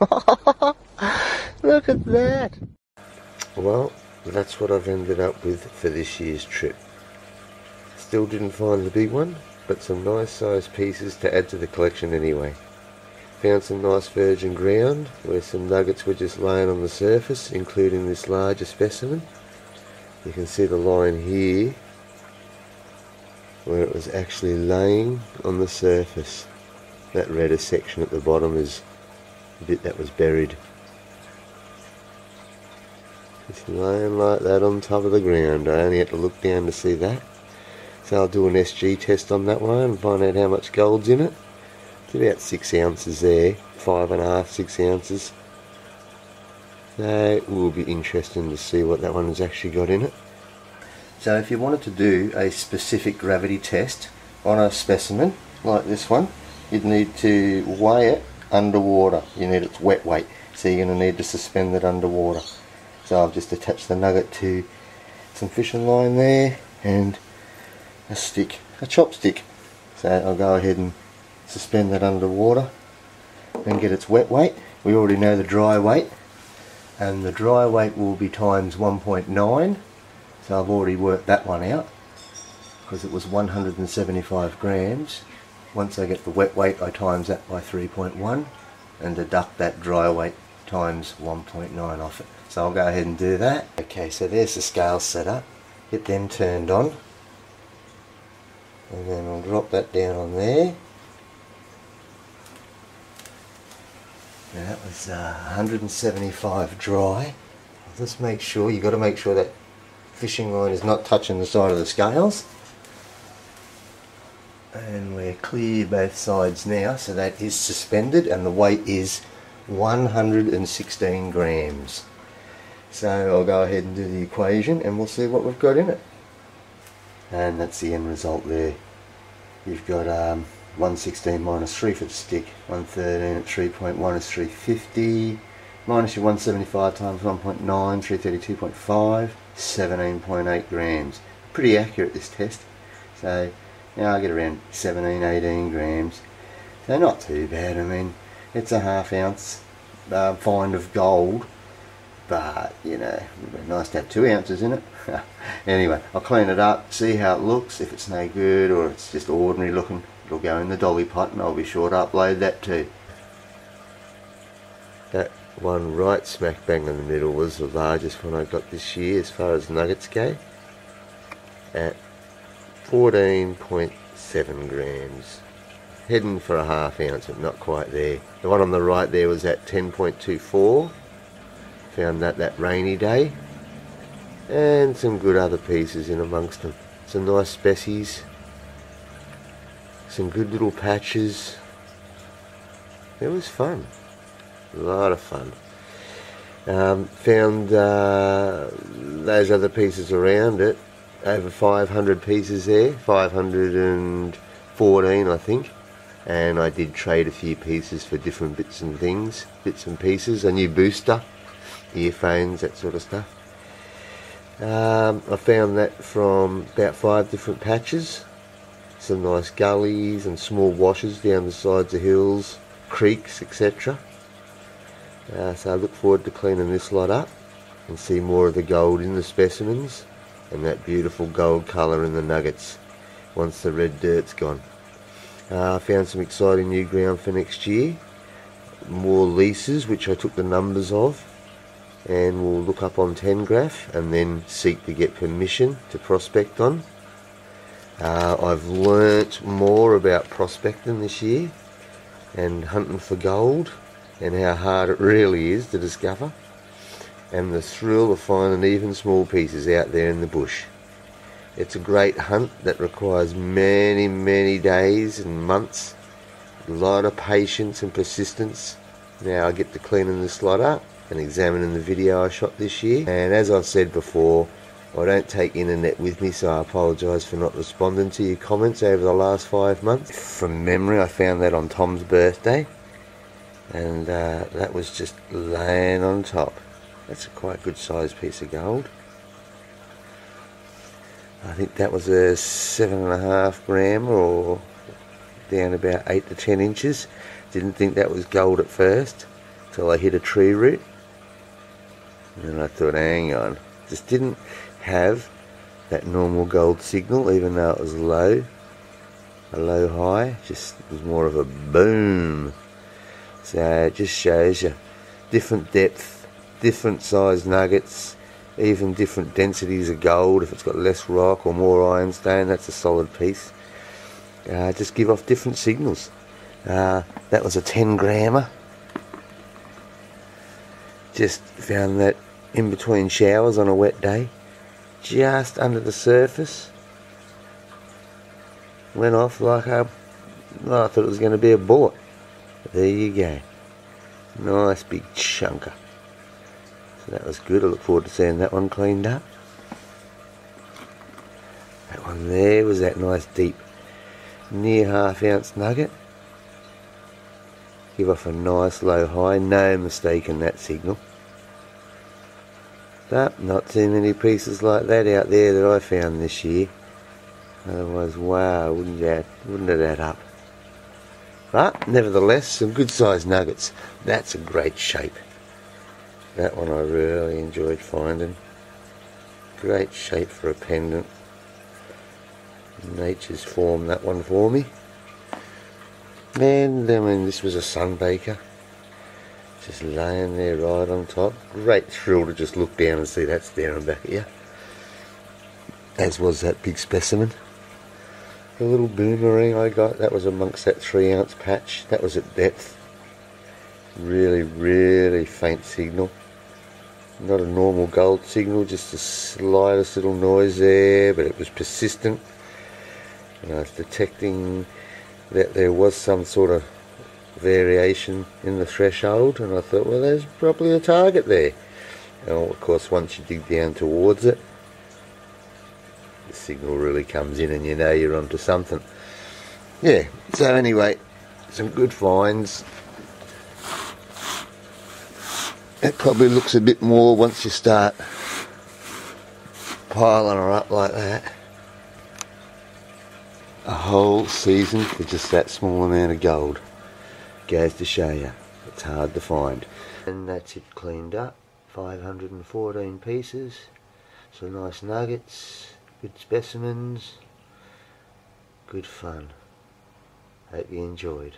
Look at that. Well, that's what I've ended up with for this year's trip. Still didn't find the big one, but some nice sized pieces to add to the collection anyway. Found some nice virgin ground where some nuggets were just laying on the surface, including this larger specimen. You can see the line here where it was actually laying on the surface. That redder section at the bottom is the bit that was buried. Just laying like that on top of the ground. I only had to look down to see that. So I'll do an SG test on that one and find out how much gold's in it. It's about six ounces there, five and a half, six ounces. So it will be interesting to see what that one has actually got in it. So if you wanted to do a specific gravity test on a specimen like this one, you'd need to weigh it underwater. You need its wet weight. So you're going to need to suspend it underwater. So I've just attached the nugget to some fishing line there and a stick, a chopstick. So I'll go ahead and suspend that underwater and get its wet weight. We already know the dry weight and the dry weight will be times 1.9 so I've already worked that one out because it was 175 grams. Once I get the wet weight I times that by 3.1 and deduct that dry weight times 1.9 off it. So I'll go ahead and do that. Okay so there's the scale set up. Get them turned on and then I'll drop that down on there. Now that was uh, 175 dry. Just make sure, you've got to make sure that fishing line is not touching the side of the scales and we're clear both sides now so that is suspended and the weight is 116 grams so I'll go ahead and do the equation and we'll see what we've got in it and that's the end result there you've got um, 116 minus 3 for the stick 113 at 3.1 is 350 minus your 175 times 1.9 332.5 17.8 grams. Pretty accurate this test. So now I get around 17, 18 grams. So not too bad. I mean, it's a half ounce uh, find of gold. But, you know, nice to have two ounces in it. anyway, I'll clean it up, see how it looks. If it's no good or it's just ordinary looking, it'll go in the dolly pot and I'll be sure to upload that too. That one right smack bang in the middle was the largest one I got this year as far as nuggets go at 14.7 grams. Heading for a half ounce but not quite there. The one on the right there was at 10.24 found that that rainy day. And some good other pieces in amongst them. Some nice species. Some good little patches. It was fun. A lot of fun. Um, found uh, those other pieces around it, over 500 pieces there, 514 I think. And I did trade a few pieces for different bits and things, bits and pieces, a new booster, earphones, that sort of stuff. Um, I found that from about five different patches, some nice gullies and small washes down the sides of hills, creeks, etc. Uh, so I look forward to cleaning this lot up and see more of the gold in the specimens and that beautiful gold colour in the nuggets once the red dirt's gone. Uh, I found some exciting new ground for next year. More leases which I took the numbers of and we'll look up on Tengraph and then seek to get permission to prospect on. Uh, I've learnt more about prospecting this year and hunting for gold and how hard it really is to discover, and the thrill of finding even small pieces out there in the bush. It's a great hunt that requires many, many days and months, a lot of patience and persistence. Now I get to cleaning the slot up and examining the video I shot this year, and as I've said before, I don't take internet with me, so I apologise for not responding to your comments over the last five months. From memory, I found that on Tom's birthday and uh, that was just laying on top that's a quite good sized piece of gold I think that was a seven and a half gram or down about eight to ten inches didn't think that was gold at first till I hit a tree root. And I thought, hang on, just didn't have that normal gold signal, even though it was low, a low high, just was more of a boom. So it just shows you different depth, different size nuggets, even different densities of gold. If it's got less rock or more ironstone, that's a solid piece. Uh, just give off different signals. Uh, that was a 10 grammer. Just found that in between showers on a wet day, just under the surface. Went off like a, I thought it was going to be a bullet. There you go. Nice big chunker. So that was good. I look forward to seeing that one cleaned up. That one there was that nice deep near half ounce nugget. Give off a nice low high, no mistake in that signal. But not too many pieces like that out there that I found this year. Otherwise, wow, wouldn't that wouldn't it add up? But nevertheless, some good sized nuggets. That's a great shape. That one I really enjoyed finding. Great shape for a pendant. Nature's formed that one for me. And I mean, this was a sunbaker. Just laying there right on top. Great thrill to just look down and see that staring back you. As was that big specimen. The little boomerang I got, that was amongst that three ounce patch. That was at depth. Really, really faint signal. Not a normal gold signal, just the slightest little noise there, but it was persistent. And I was detecting that there was some sort of variation in the threshold and I thought well there's probably a target there. And of course once you dig down towards it the signal really comes in and you know you're onto something. Yeah so anyway some good finds it probably looks a bit more once you start piling her up like that. A whole season for just that small amount of gold. Goes to show you it's hard to find. And that's it cleaned up. 514 pieces. Some nice nuggets. Good specimens. Good fun. Hope you enjoyed